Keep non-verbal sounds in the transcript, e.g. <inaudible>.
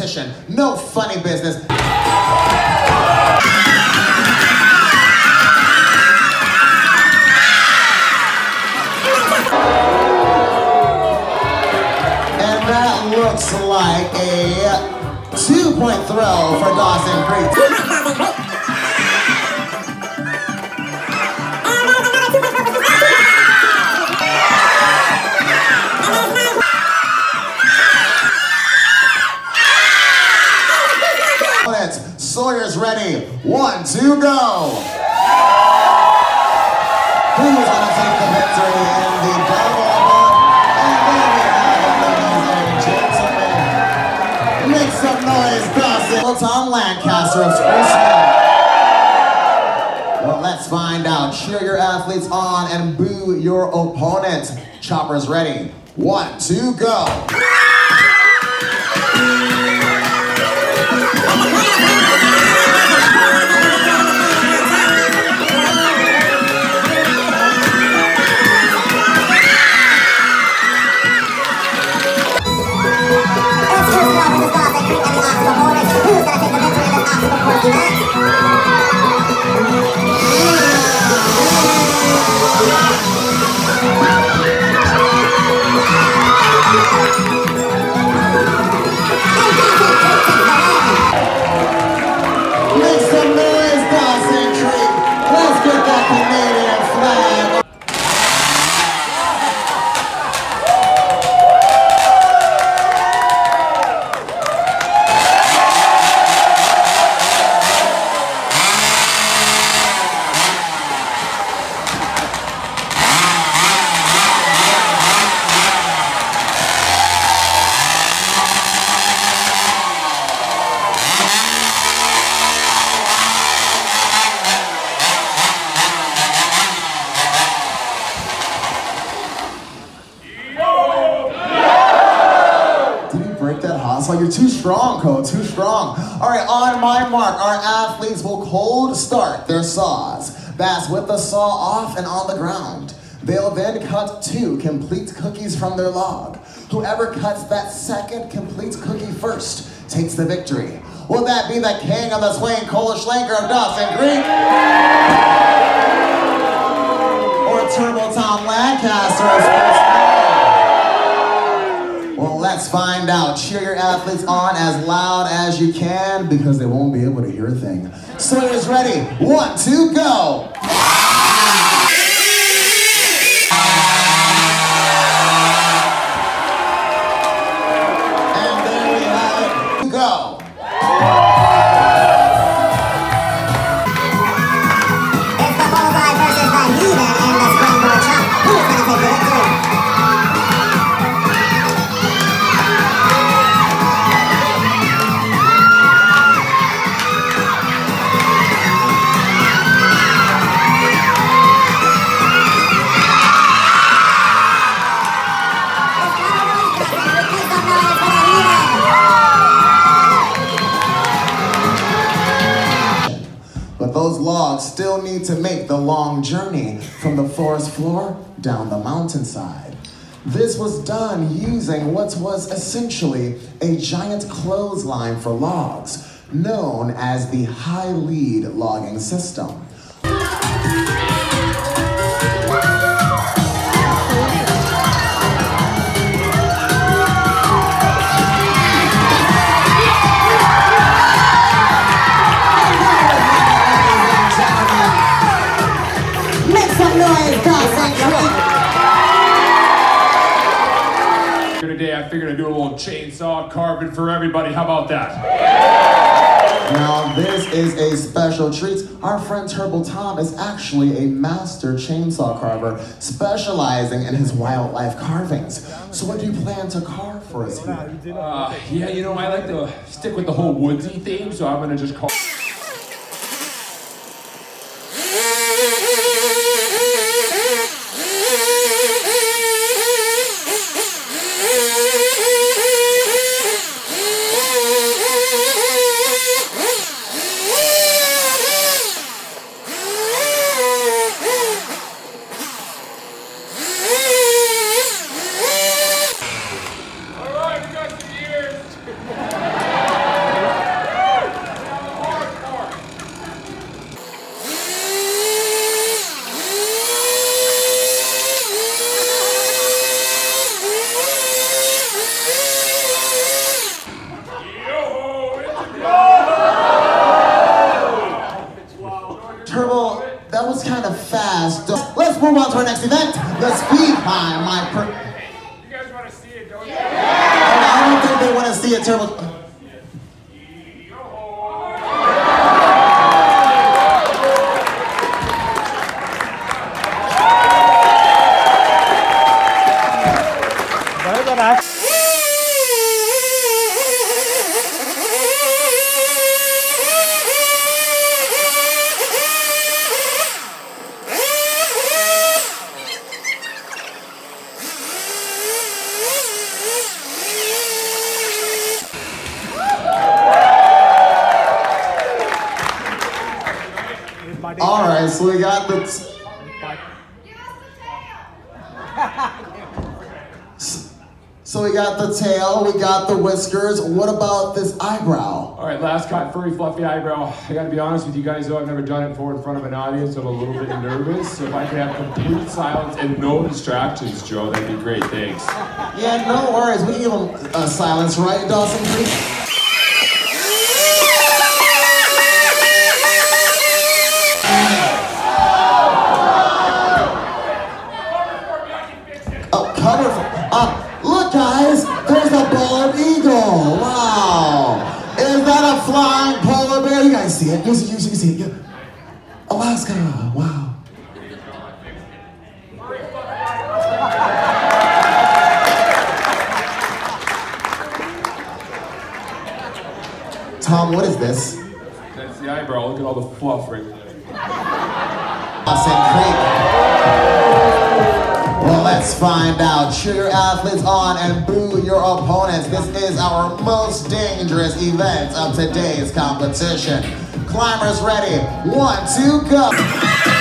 competition. No funny business. And that looks like a two-point throw for Dawson Creek. Two, go. Who's gonna take the victory in the ball? And there we have it, ladies and gentlemen. Make some noise, Dawson. Tom Lancaster of Spruceland. Well, let's find out. Cheer your athletes on and boo your opponent. Chopper's ready. One, two, go. <laughs> Make hostile? You're too strong, Cole, too strong. All right, on my mark, our athletes will cold start their saws. That's with the saw off and on the ground. They'll then cut two complete cookies from their log. Whoever cuts that second complete cookie first takes the victory. Will that be the king of the swing, Cole Schlenker of Dawson Creek? Or Turbo Tom Lancaster let's find out. Cheer your athletes on as loud as you can because they won't be able to hear a thing. Sawyer's ready. One, two, go. Still need to make the long journey from the forest floor down the mountainside. This was done using what was essentially a giant clothesline for logs, known as the high lead logging system. Figured I'd do a little chainsaw carving for everybody. How about that? Now, this is a special treat. Our friend Turbo Tom is actually a master chainsaw carver, specializing in his wildlife carvings. So, what do you plan to carve for us here? Uh, yeah, you know, I like to stick with the whole woodsy theme, so I'm gonna just call. All right, we got some ears. let's move on to our next event. The speed climb. My per- You guys want to see it, don't you? I don't think they want to see a turbo. All right, so we got the. T- so we got the tail, we got the whiskers. What about this eyebrow? All right, last cut, furry, fluffy eyebrow. I gotta be honest with you guys, though, I've never done it before in front of an audience. So I'm a little bit nervous. So if I could have complete silence and no distractions, Joe, that'd be great. Thanks. Yeah, no worries. We can give him uh, silence, right, Dawson Creek? Oh, cover for. Uh, look, guys, there's a bald eagle. Wow. Is that a flying polar bear? You guys see it? You see, you see, you see it? Alaska. Wow. Tom, what is this? That's the eyebrow. Look at all the fluff right there. Dawson Creek. Let's find out. Cheer your athletes on and boo your opponents. This is our most dangerous event of today's competition. Climbers ready. One, two, go.